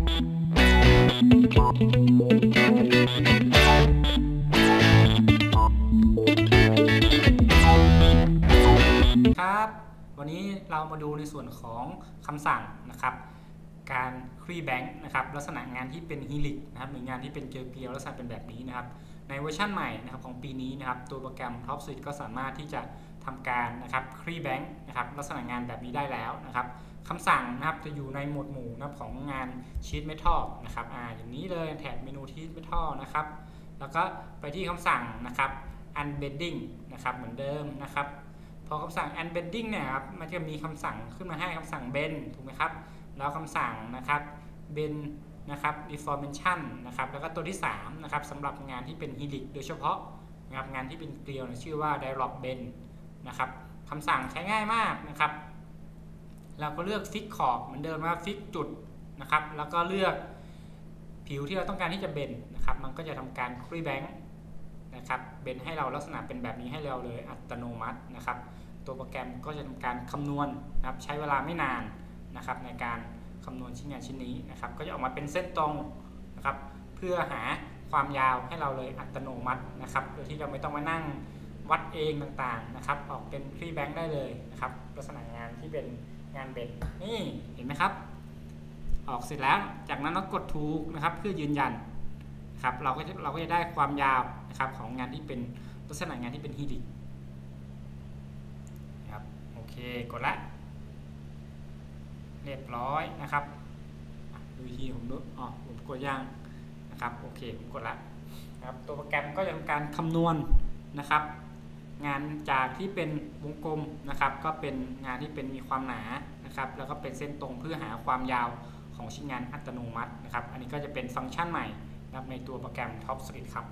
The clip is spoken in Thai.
ครับ วันนี้เรามาดูในส่วนของคำสั่งนะครับ การครีแบงค์นะครับ ลักษณะงานที่เป็นฮีลิกนะครับหรืองานที่เป็นเกลียวลักษณะเป็นแบบนี้นะครับ ในเวอร์ชันใหม่นะครับของปีนี้นะครับ ตัวโปรแกรม Top Suite ก็สามารถที่จะทำการนะครับครีแบงค์นะครับ ลักษณะงานแบบนี้ได้แล้วนะครับ คำสั่งนะครับจะอยู่ในหมวดหมู่นะของงาน Sheet Metal นะครับอ่าอย่างนี้เลยแถบเมนู Sheet Metal นะครับ แล้วก็ไปที่คำสั่งนะครับ unbending นะครับเหมือนเดิมนะครับ พอคำสั่ง unbending เนี่ยครับมันจะมีคำสั่งขึ้นมาให้คำสั่ง bend ถูกไหมครับ แล้วคำสั่งนะครับ bend นะครับ deformation นะครับ แล้วก็ตัวที่3นะครับสำหรับงานที่เป็น helix โดยเฉพาะนะครับงานที่เป็นเกลียวนะชื่อว่า dialog bend นะครับคำสั่งใช้ง่ายมากนะครับ เราก็เลือก fix ขอบเหมือนเดิมว่า fix จุดนะครับ แล้วก็เลือกผิวที่เราต้องการที่จะเบนนะครับ มันก็จะทำการ c r e e bank นะครับเบนให้เราลักษณะเป็นแบบนี้ให้เราเลยอัตโนมัตินะครับ ตัวโปรแกรมก็จะทำการคำนวณนะครับ ใช้เวลาไม่นานนะครับ ในการคำนวณชิ้นงานชิ้นนี้นะครับ ก็จะออกมาเป็นเส้นตรงนะครับ เพื่อหาความยาวให้เราเลยอัตโนมัตินะครับ โดยที่เราไม่ต้องมานั่งวัดเองต่างๆนะครับ ออกเป็นครีแบงค์ได้เลยนะครับ ลักษณะงานที่เป็น งานเบนนี่เห็นไหมครับ ออกเสร็จแล้วจากนั้นเรากดถูกนะครับเพื่อยืนยันครับเราก็จะเราก็จะได้ความยาวนะครับของงานที่เป็นลักษณะงานที่เป็นฮีดิกนะครับโอเคกดละ เรียบร้อยนะครับดูทีผมดูอ๋อผมกดย่างนะครับโอเคผมกดละนะครับตัวโปรแกรมก็จะทำการคำนวณนะครับ งานจากที่เป็นวงกลมนะครับ ก็เป็นงานที่เป็นมีความหนานะครับ แล้วก็เป็นเส้นตรงเพื่อหาความยาวของชิ้นงานอัตโนมัตินะครับ อันนี้ก็จะเป็นฟังก์ชันใหม่นะครับในตัวโปรแกรม Top Suite ครับ